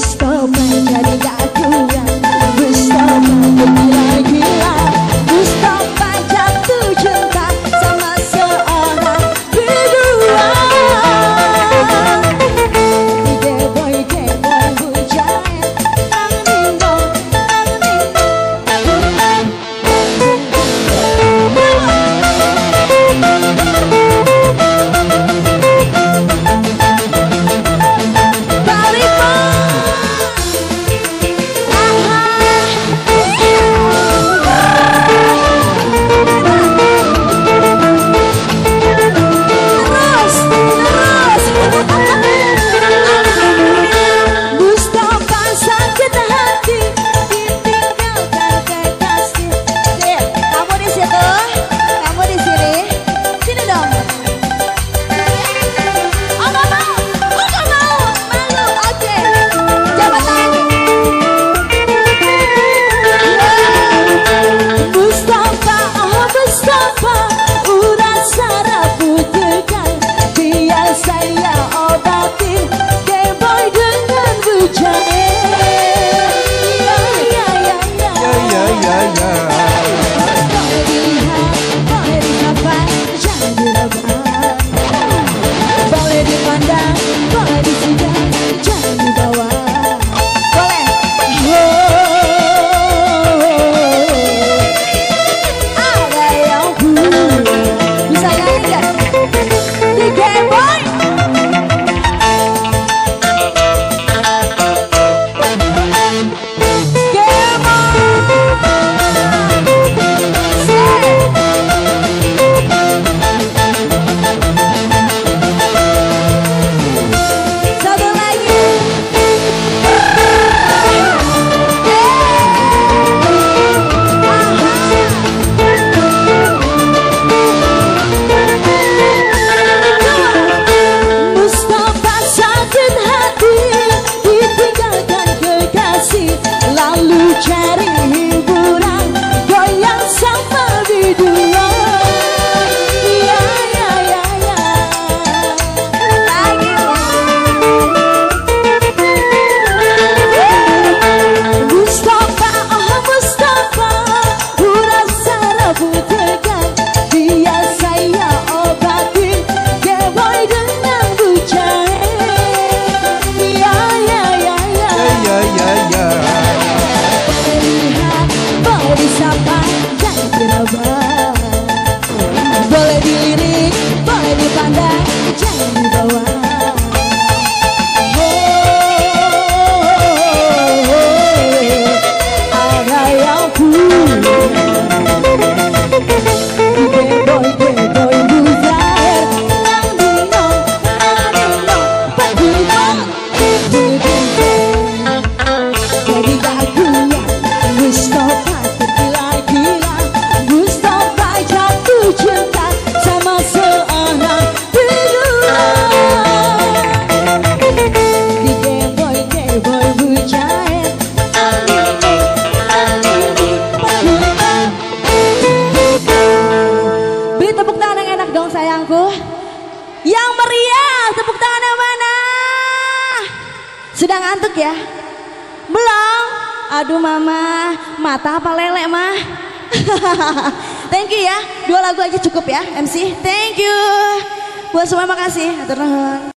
stop. shop Sudah ngantuk ya? Belum? Aduh mama, mata apa lele mah? Thank you ya, dua lagu aja cukup ya MC. Thank you. Buat semua makasih. Atur